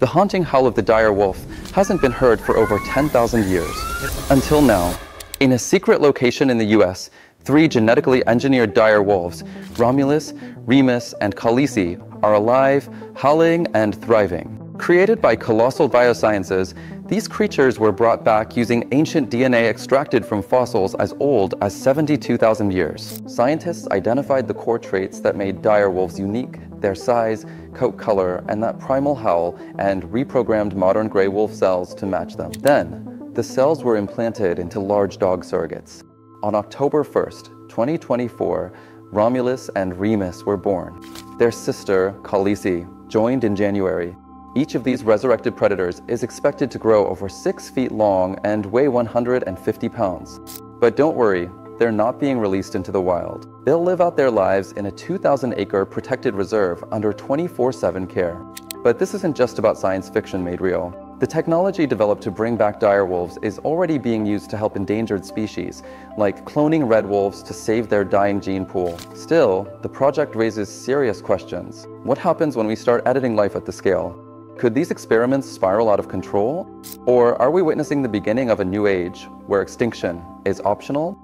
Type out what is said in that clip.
The haunting howl of the dire wolf hasn't been heard for over 10,000 years. Until now, in a secret location in the US, three genetically engineered dire wolves, Romulus, Remus, and Khaleesi, are alive, howling, and thriving. Created by Colossal Biosciences, these creatures were brought back using ancient DNA extracted from fossils as old as 72,000 years. Scientists identified the core traits that made dire wolves unique, their size, coat color, and that primal howl, and reprogrammed modern gray wolf cells to match them. Then, the cells were implanted into large dog surrogates. On October 1st, 2024, Romulus and Remus were born. Their sister, Khaleesi, joined in January. Each of these resurrected predators is expected to grow over 6 feet long and weigh 150 pounds. But don't worry, they're not being released into the wild. They'll live out their lives in a 2,000 acre protected reserve under 24 7 care. But this isn't just about science fiction made real. The technology developed to bring back dire wolves is already being used to help endangered species, like cloning red wolves to save their dying gene pool. Still, the project raises serious questions. What happens when we start editing life at the scale? Could these experiments spiral out of control? Or are we witnessing the beginning of a new age where extinction is optional